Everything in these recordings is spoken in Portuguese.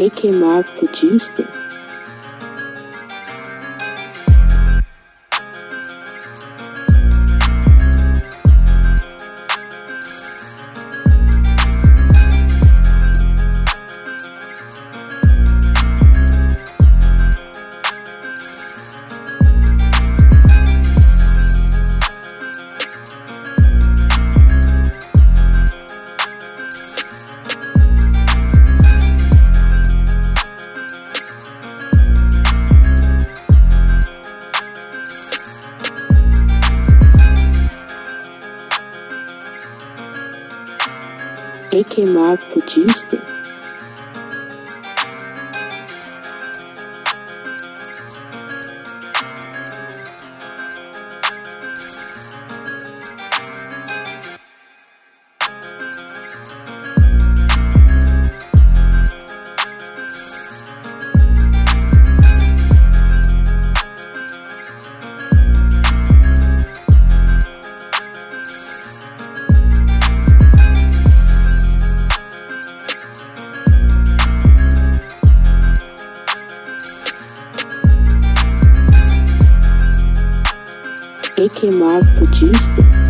AK Marv produced it. AK Marv produced it.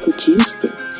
produced it.